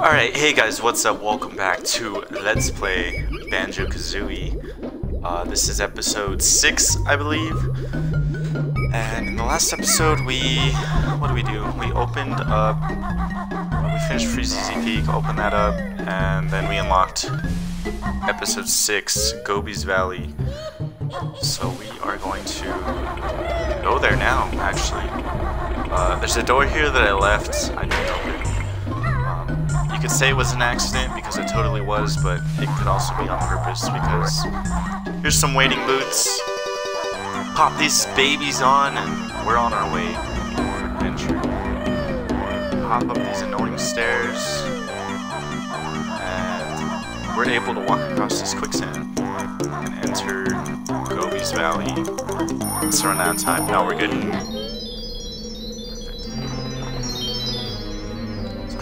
Alright, hey guys, what's up? Welcome back to Let's Play Banjo-Kazooie. Uh, this is episode 6, I believe. And in the last episode, we... What do we do? We opened up... We finished Freezeezy Peak, opened that up, and then we unlocked episode 6, Gobi's Valley. So we are going to go there now, actually. Uh, there's a door here that I left. I didn't open. You could say it was an accident because it totally was, but it could also be on purpose because here's some wading boots. Pop these babies on and we're on our way for adventure. Hop up these annoying stairs and we're able to walk across this quicksand and enter Gobi's Valley. Out of time. Now we're good.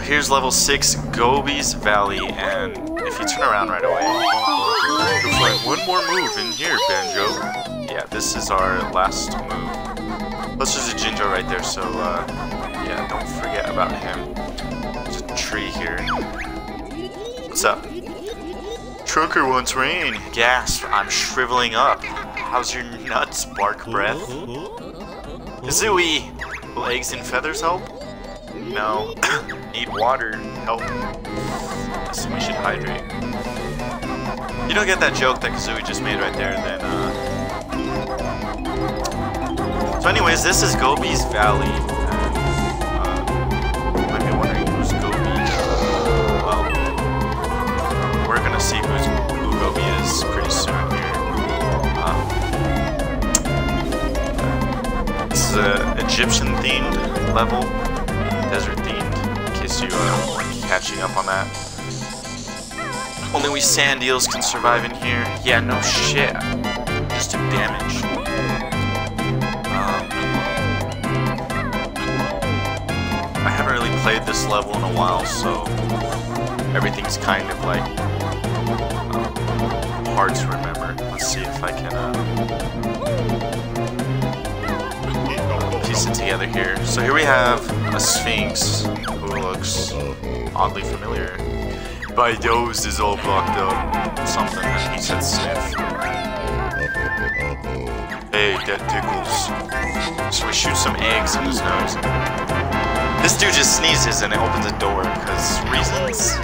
Here's level 6, Gobi's Valley, and if you turn around right away, you'll find one more move in here, Banjo. Yeah, this is our last move. Plus there's a Jinjo right there, so uh, yeah, don't forget about him. There's a tree here. What's up? Trunker wants rain. Gasp, I'm shriveling up. How's your nuts, bark breath? Kazooie! Will eggs and feathers help? No. Need water. Help. So we should hydrate. You don't get that joke that Kazooie just made right there, then, uh... So anyways, this is Gobi's Valley. Uh, might be wondering who's Gobi. Well, we're gonna see who's, who Gobi is pretty soon here. Um, this is an Egyptian-themed level desert you uh, catching up on that. Only we sand eels can survive in here. Yeah, no shit. Just took damage. Um, I haven't really played this level in a while, so everything's kind of like um, hard to remember. Let's see if I can. Uh, it together here. So here we have a Sphinx who looks oddly familiar. My nose is all blocked up. Something that he said sniff. Hey, that tickles. So we shoot some eggs in his nose. This dude just sneezes and it opens a door because reasons.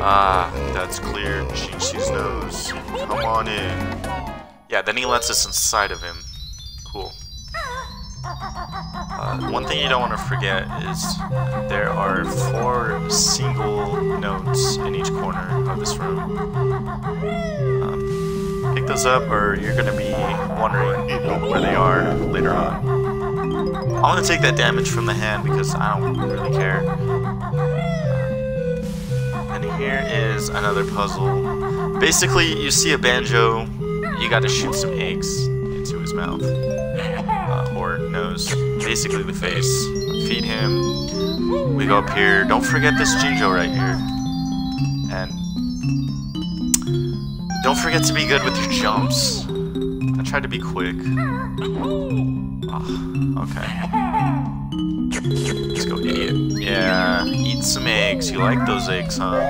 Ah, that's clear. Chi-Chi's nose. Come on in. Yeah, then he lets us inside of him. Uh, one thing you don't want to forget is there are four single notes in each corner of this room. Um, pick those up or you're going to be wondering where they are later on. I want to take that damage from the hand because I don't really care. And here is another puzzle. Basically, you see a banjo, you gotta shoot some eggs into his mouth or nose, basically the face. Feed him. We go up here. Don't forget this Jinjo right here. And don't forget to be good with your jumps. I tried to be quick. Oh, okay. Let's go, idiot. Yeah, eat some eggs. You like those eggs, huh?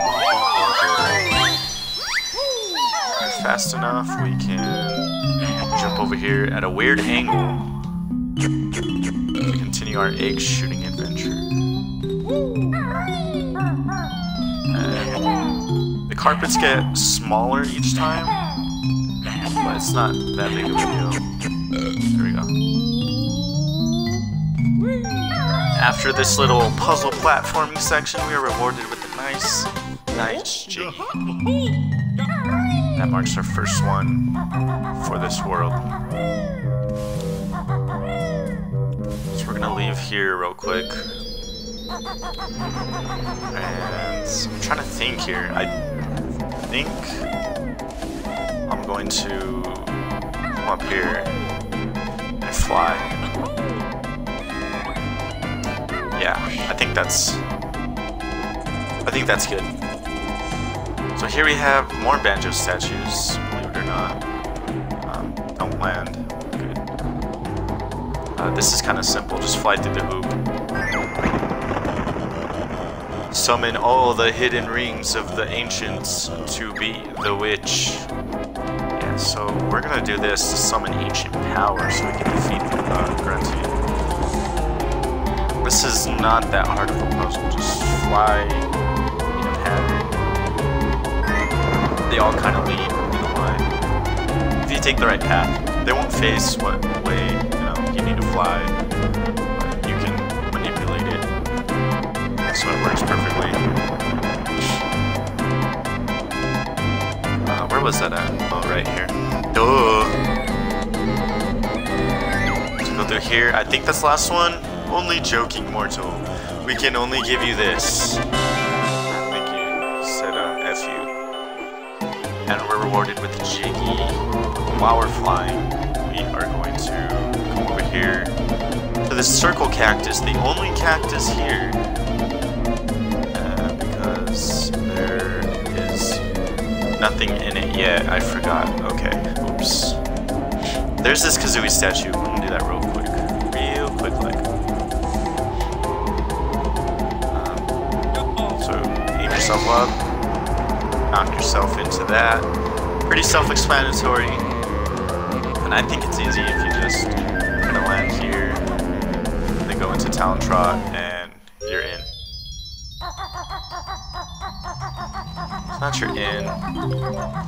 Fast enough, we can jump over here at a weird angle continue our egg shooting adventure. The carpets get smaller each time, but it's not that big of a deal. There we go. After this little puzzle platforming section, we are rewarded with a nice, nice Jiggy. That marks our first one for this world. Gonna leave here real quick. And I'm trying to think here. I think I'm going to come up here and fly. Yeah, I think that's I think that's good. So here we have more banjo statues, believe it or not. Uh, this is kind of simple, just fly through the hoop. Summon all the hidden rings of the ancients to be the witch. Yeah, so we're gonna do this to summon ancient power so we can defeat uh, Grunty. This is not that hard of a puzzle, just fly in pattern. They all kind of lead in a line. If you take the right path, they won't face what way fly, but you can manipulate it so it works perfectly. Uh, where was that at? Oh, right here. Duh. To go through here. I think that's the last one. Only joking, mortal. We can only give you this. Thank you. Said uh, F you. And we're rewarded with Jiggy. While we're flying, we are going to here to this circle cactus. The only cactus here. Uh, because there is nothing in it yet. I forgot. Okay. Oops. There's this Kazooie statue. I'm gonna do that real quick. Real quick, like. Um, so, aim yourself up. Knock yourself into that. Pretty self-explanatory. And I think it's easy if you just here, then go into Talon Trot, and you're in. It's not you're in.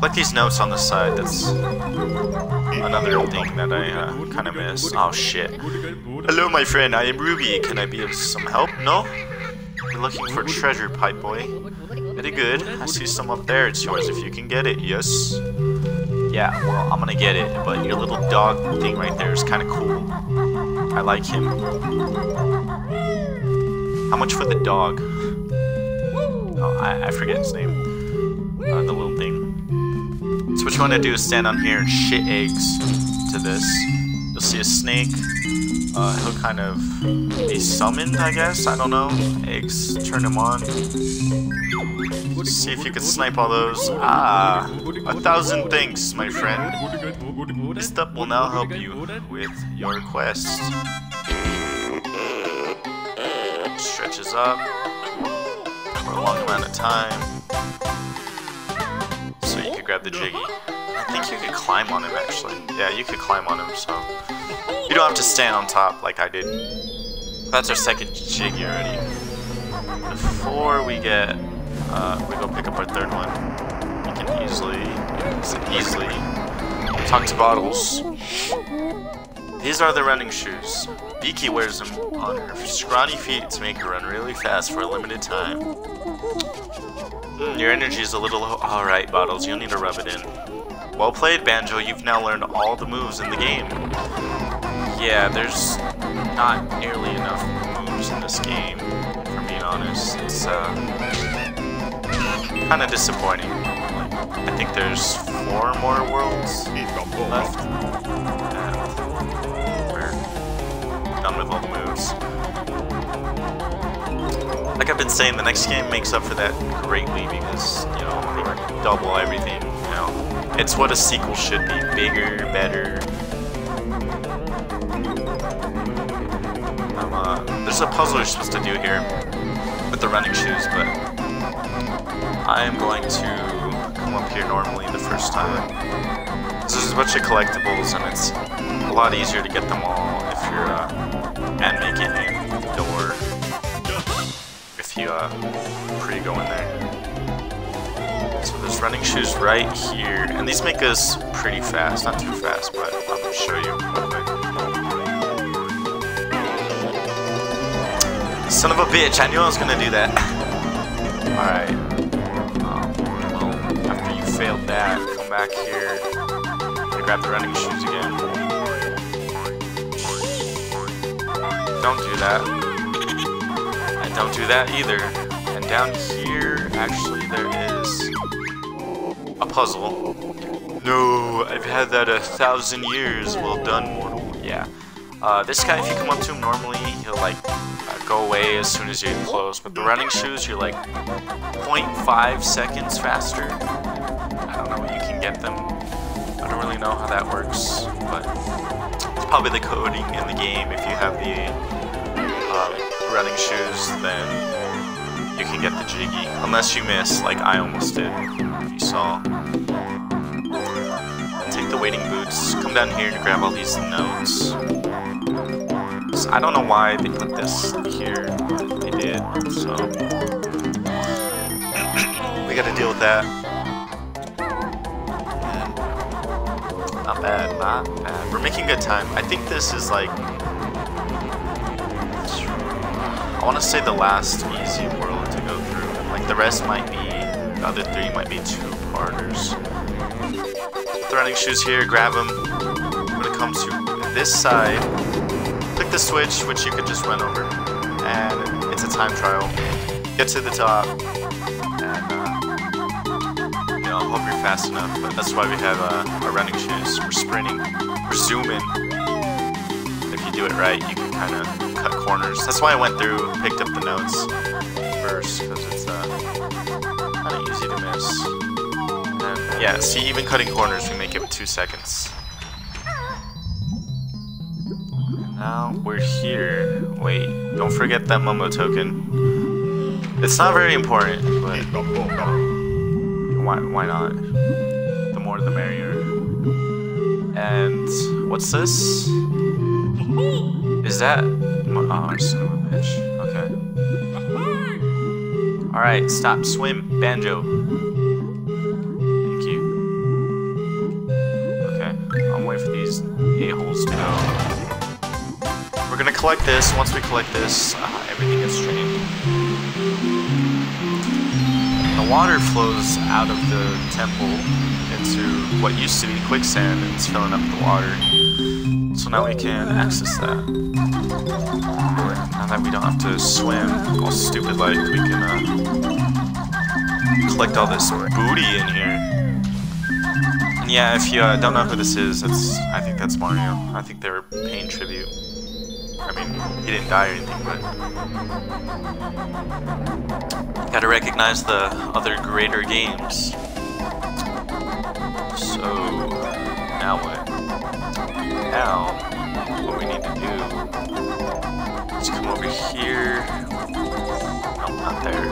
Like these notes on the side, that's another thing that I uh, kind of miss. Oh shit. Hello my friend, I am Rubee. Can I be of some help? No? You're looking for treasure, pipe boy. Very good. I see some up there. It's yours if you can get it. Yes? Yeah, well, I'm gonna get it, but your little dog thing right there is kind of cool. I like him. How much for the dog? Oh, I, I forget his name. Uh, the little thing. So what you want to do is stand on here and shit eggs to this. You'll see a snake. Uh, he'll kind of be summoned, I guess. I don't know. Eggs, turn him on. See if you can snipe all those. Ah, a thousand thanks, my friend. This step will now help you with your quest. Stretches up for a long amount of time. So you could grab the Jiggy. I think you could climb on him actually. Yeah, you could climb on him, so you don't have to stand on top like I did. That's our second Jiggy already. Before we get, uh, we go pick up our third one, you can easily, easily talk to Bottles. These are the running shoes. Beaky wears them on her scrawny feet to make her run really fast for a limited time. Mm, your energy is a little low. Alright, Bottles, you'll need to rub it in. Well played, Banjo. You've now learned all the moves in the game. Yeah, there's not nearly enough moves in this game, for being honest. It's, uh, kind of disappointing. I think there's four more worlds left. And we're done with all the moves. Like I've been saying, the next game makes up for that greatly because, you know, they double everything, you know. It's what a sequel should be. Bigger, better. Um, uh, there's a puzzle you're supposed to do here with the running shoes, but I am going to come up here normally the first time. There's a bunch of collectibles and it's a lot easier to get them all if you're, uh, and make it the door if you, uh, pre-go in there. So there's running shoes right here, and these make us pretty fast, not too fast, but gonna show you. Son of a bitch, I knew I was gonna do that. Alright. Failed that, come back here and grab the running shoes again. Don't do that. And don't do that either. And down here, actually, there is a puzzle. No, I've had that a thousand years. Well done, mortal. Yeah. Uh, this guy, if you come up to him normally, he'll like uh, go away as soon as you get close. But the running shoes, you're like 0.5 seconds faster. Get them. I don't really know how that works, but it's probably the coding in the game. If you have the uh, running shoes, then you can get the Jiggy. Unless you miss, like I almost did, you saw. Take the wading boots, come down here and grab all these notes. So I don't know why they put this here, they did, so... we gotta deal with that. Bad, not bad. We're making good time. I think this is like I want to say the last easy world to go through. Like the rest might be, the other three might be two-parters. The running shoes here, grab them. When it comes to this side, click the switch, which you could just run over. And it's a time trial. Get to the top, and uh, know, I hope you're fast enough. But that's why we have uh, our running shoes. We're sprinting, we're zooming. If you do it right, you can kind of cut corners. That's why I went through, picked up the notes first, because it's uh, kind of easy to miss. And yeah, see, even cutting corners, we make it two seconds. And now we're here. Wait, don't forget that Mumbo token. It's not very important, but why, why not? The more the merrier. And what's this? Is that Oh, son of a bitch. Okay. Alright, stop. Swim. Banjo. Thank you. Okay. I'm waiting for these a-holes to go. We're gonna collect this. Once we collect this, uh, everything gets drained. The water flows out of the temple into what used to be quicksand and it's filling up the water. So now we can access that. Now that we don't have to swim all stupid like, we can uh, collect all this booty in here. And yeah, if you uh, don't know who this is, that's I think that's Mario. I think they were paying tribute. I mean, he didn't die or anything, but... Gotta recognize the other greater games. So, now what? Now, what we need to do is come over here. No, not there.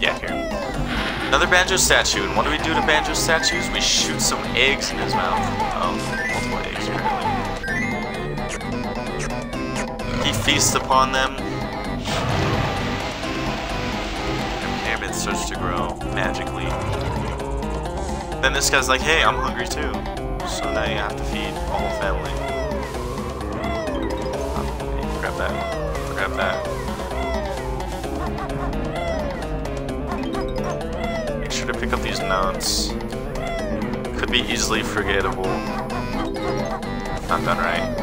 Yeah, here. Another Banjo statue, and what do we do to Banjo statues? We shoot some eggs in his mouth. Feasts upon them. The pyramid starts to grow magically. Then this guy's like, hey, I'm hungry too. So now you have to feed the whole family. Oh, grab that. Grab that. Make sure to pick up these notes. Could be easily forgettable. Not done right.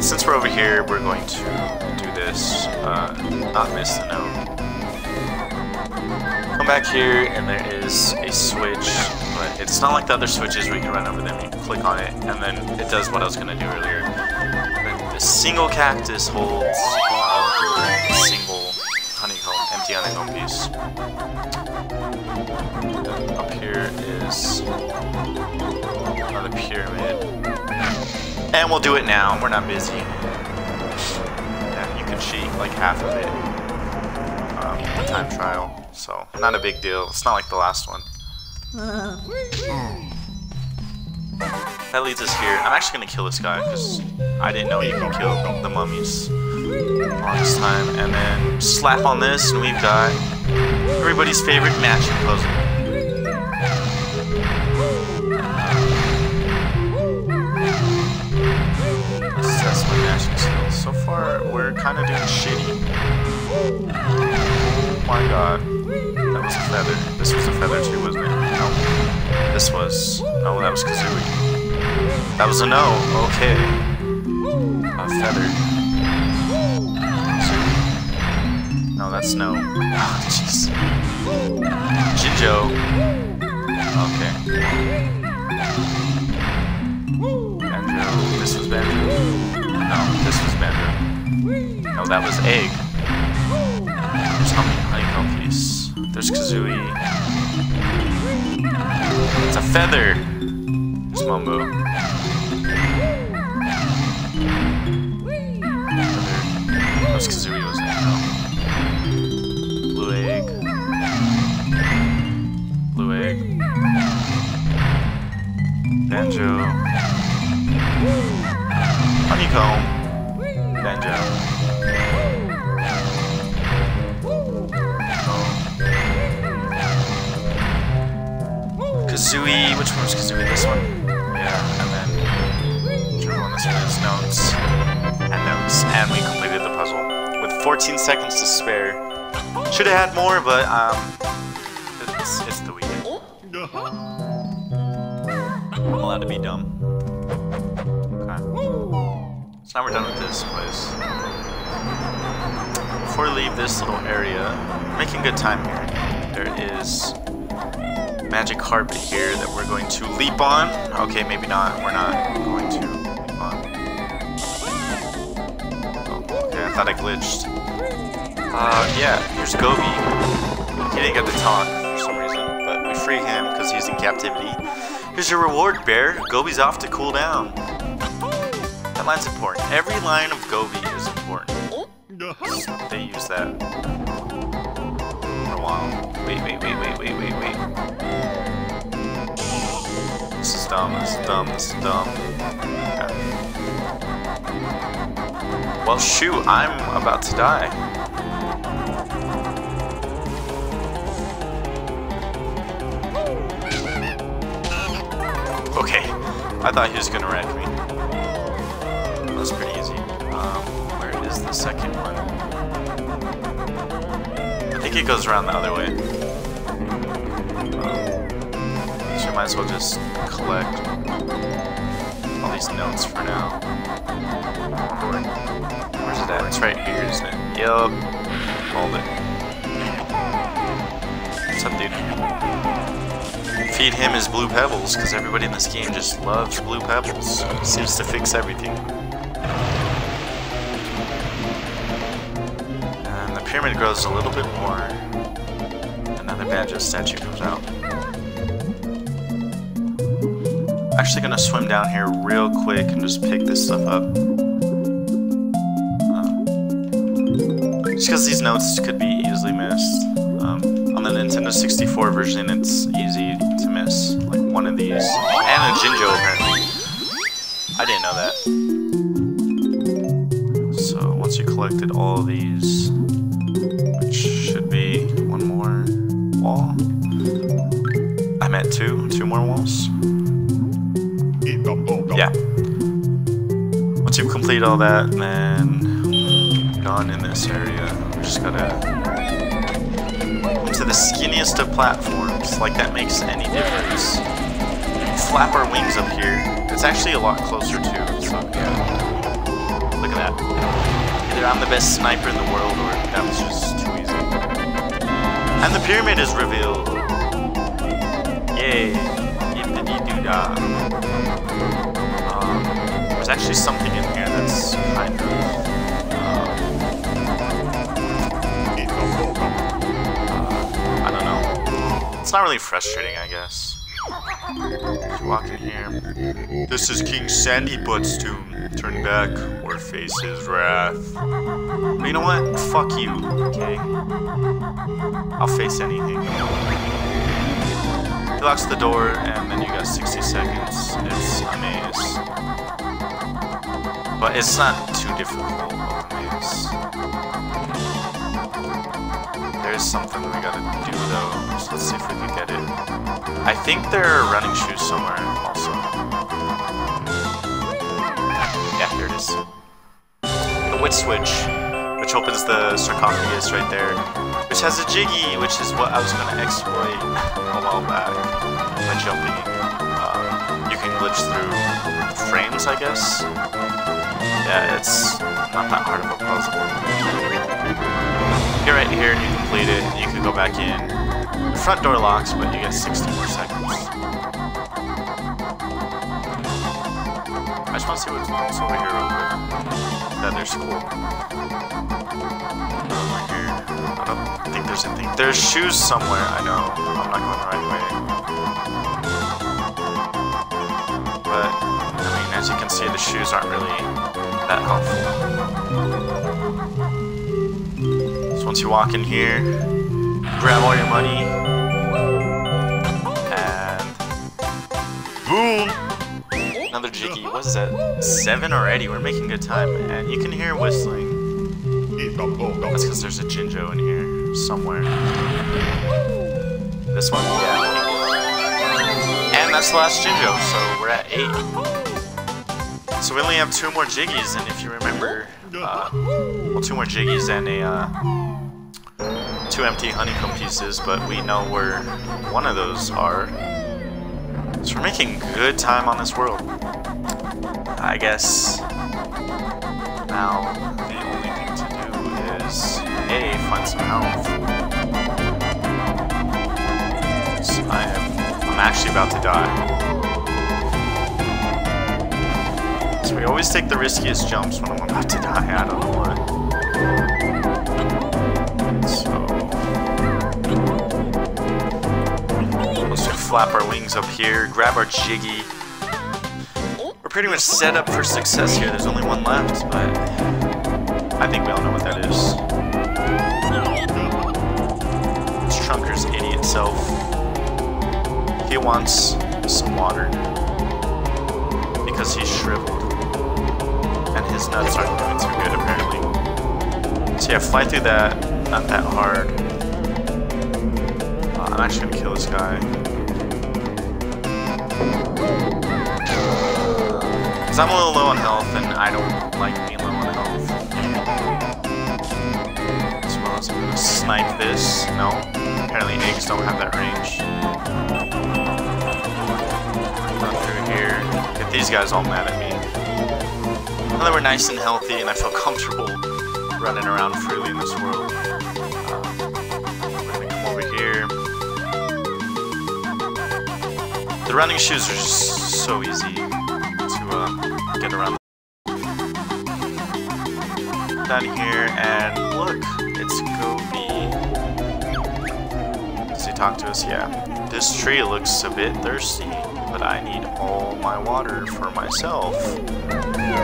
Since we're over here, we're going to do this. Uh, not miss the note. Come back here, and there is a switch but it's not like the other switches where you can run over them, you can click on it, and then it does what I was going to do earlier. The single cactus holds a single honeycomb, empty honeycomb piece. Up here is another pyramid. And we'll do it now, we're not busy. Yeah, you can cheat like half of it. Um, time trial, so not a big deal. It's not like the last one. That leads us here. I'm actually gonna kill this guy because I didn't know you can kill the mummies last time. And then slap on this, and we've got everybody's favorite matching puzzle. Far, we're kind of doing shitty. Oh my god. That was a feather. This was a feather too, wasn't it? No. This was... No, that was Kazooie. That was a no. Okay. A feather. No, that's no. Oh, jeez. Jinjo. Okay. Banjo. This was Banjo. No, this was Banjo. No, that was Egg. There's honeycomb piece. There's Kazooie. It's a feather. There's Mumbo. Feather. one's Kazooie was in though. Blue egg. Blue egg. Banjo. Honeycomb. Banjo. Kazooie, which one was Kazooie? This one? Yeah, and then whichever one this one is, notes. And notes. And we completed the puzzle. With 14 seconds to spare. Should have had more, but um it's, it's the weekend. I'm allowed to be dumb. So now we're done with this place. Before we leave this little area, making good time here. There is magic carpet here that we're going to leap on. Okay, maybe not. We're not going to leap on. Oh, okay, I thought I glitched. Uh, yeah, here's Gobi. He didn't get to talk for some reason, but we free him because he's in captivity. Here's your reward, Bear. Gobi's off to cool down. That line's important. Every line of Gobi is important. They use that for a while. Wait, wait, wait, wait, wait, wait, wait. This is dumb, this is dumb, this is dumb. Okay. Well, shoot, I'm about to die. Okay, I thought he was gonna wreck me. It goes around the other way. Um, so might as well just collect all these notes for now. Where's it at? It's right here, isn't it? Yup. Hold it. What's up, dude? Feed him his blue pebbles, because everybody in this game just loves blue pebbles. Seems to fix everything. Pyramid grows a little bit more. Another Banjo statue comes out. Actually gonna swim down here real quick and just pick this stuff up. Uh, just because these notes could be easily missed. Um, on the Nintendo 64 version, it's easy to miss. Like one of these. And a Jinjo, apparently. I didn't know that. So, once you collected all these, Two, two more walls. Yeah. Once you've completed all that, then done in this area. We just gotta to the skinniest of platforms, like that makes any difference. Flap our wings up here. It's actually a lot closer too, so yeah. Look at that. Either I'm the best sniper in the world, or that was just too easy. And the pyramid is revealed. Yay. Yippity-doo-dah. Um, there's actually something in here that's kind of... Um, I don't know. It's not really frustrating, I guess. Walk in here. This is King Sandybutt's tomb. Turn back or face his wrath. But you know what? Fuck you, okay? I'll face anything. He locks the door, and then you got 60 seconds. It's a maze. But it's not too difficult of a maze. There's something we gotta do though, so let's see if we can get it. I think there are running shoes somewhere also. Yeah, here it is. The Witch Switch, which opens the sarcophagus right there, which has a Jiggy, which is what I was gonna exploit a while back by jumping. Uh, you can glitch through frames, I guess. Yeah, it's not that hard of a puzzle. Get right here and you complete it, you can go back in. The front door locks, but you get 60 more seconds. I just want to see what's, over here real quick. Feather's cool. I think there's anything. There's shoes somewhere, I know. I'm not going the right way. But, I mean, as you can see, the shoes aren't really that helpful. So once you walk in here, grab all your money, and boom! Another Jiggy. What is that? Seven already. We're making good time, and you can hear whistling. That's because there's a Jinjo in here somewhere. This one? Yeah. And that's the last Jinjo, so we're at eight. So we only have two more Jiggies, and if you remember, uh, well, two more Jiggies and a, uh, two empty honeycomb pieces, but we know where one of those are. So we're making good time on this world. I guess now the is A, find some health. So I am I'm actually about to die. So we always take the riskiest jumps when I'm about to die, I don't know why. So let's just flap our wings up here, grab our jiggy. We're pretty much set up for success here. There's only one left, but I think we all know what that is. It's Trunker's idiot self. He wants some water because he's shriveled and his nuts aren't doing too good apparently. So yeah, fly through that, not that hard. Uh, I'm actually gonna kill this guy. Cause I'm a little low on health and I don't like being snipe this. No, apparently eggs don't have that range. Run through here. Get these guys all mad at me. Now that we're nice and healthy and I feel comfortable running around freely in this world, gonna come over here. The running shoes are just so easy to uh, get around. Down here, and talk to us? Yeah. This tree looks a bit thirsty, but I need all my water for myself.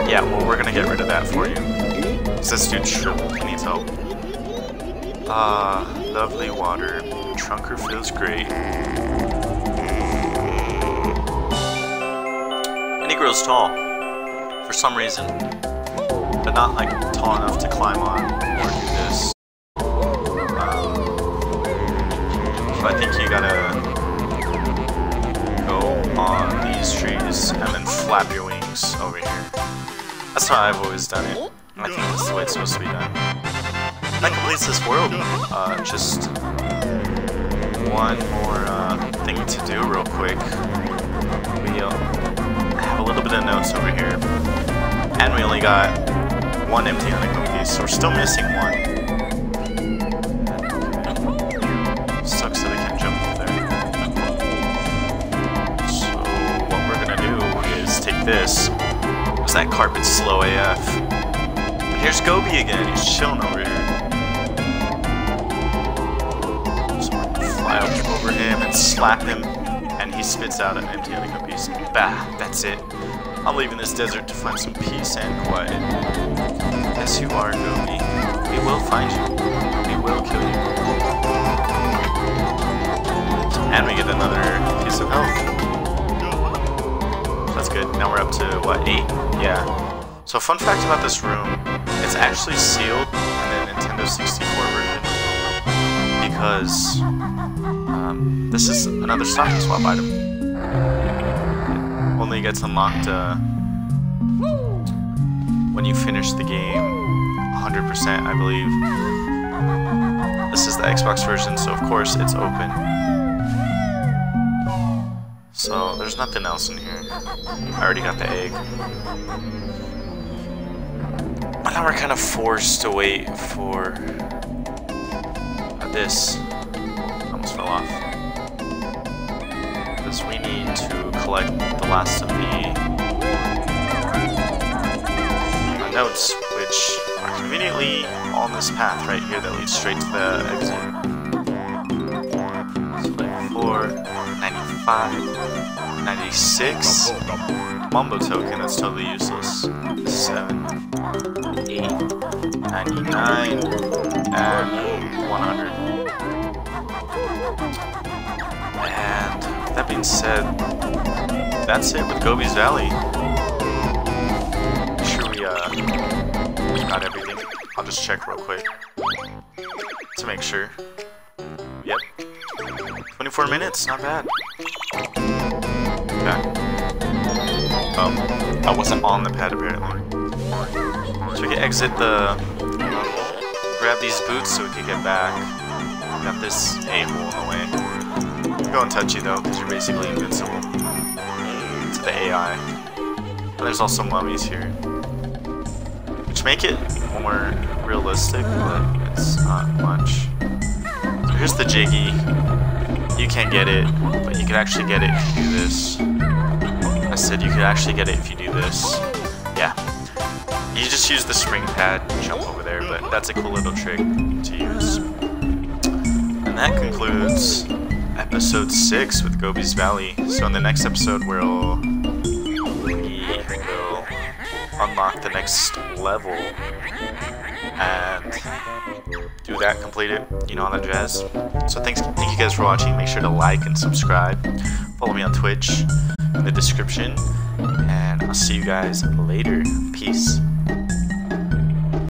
Yeah, well, we're gonna get rid of that for you. This shriveled. He needs help. Ah, lovely water. Trunker feels great. And he grows tall. For some reason. But not like tall enough to climb on or do this. That's how I've always done it. I think that's the way it's supposed to be done. That completes this world. Uh, just one more uh, thing to do real quick. We uh, have a little bit of notes over here. And we only got one empty piece, so we're still missing one. Sucks that I can't jump up there. So what we're gonna do is take this. That carpet's slow AF. But here's Gobi again, he's chilling over here. Gonna fly over him and slap him, and he spits out an empty honeycomb piece. Bah, that's it. I'm leaving this desert to find some peace and quiet. Yes, you are, Gobi. We will find you. We will kill you. And we get another piece of health. Good. Now we're up to, what, 8? Yeah. So fun fact about this room, it's actually sealed in the Nintendo 64 version. Because um, this is another Stop 'n' Swop item. It only gets unlocked uh, when you finish the game 100%, I believe. This is the Xbox version, so of course it's open. So there's nothing else in here. I already got the egg. But now we're kind of forced to wait for this. Almost fell off. Because we need to collect the last of the notes, which are conveniently on this path right here that leads straight to the exit. So like 4, 95, 96. Mumbo token, that's totally useless. 7, 8, 99, and 100. And that being said, that's it with Gobi's Valley. Sure we uh, got everything. I'll just check real quick to make sure. Yep. 24 minutes, not bad. Okay. Oh, um, I wasn't on the pad apparently. So we can exit the grab these boots so we can get back. Got this a-hole in the way. And touch you though, because you're basically invincible to the AI. But there's also mummies here. Which make it more realistic, but it's not much. So here's the Jiggy. You can't get it, but you can actually get it if you do this. I said you could actually get it if you do this. Yeah. You just use the spring pad jump over there, but that's a cool little trick to use. And that concludes episode 6 with Gobi's Valley. So in the next episode we'll, we will unlock the next level and do that, complete it, you know, all that jazz. So thanks, thank you guys for watching. Make sure to like and subscribe. Follow me on Twitch in the description. And I'll see you guys later. Peace.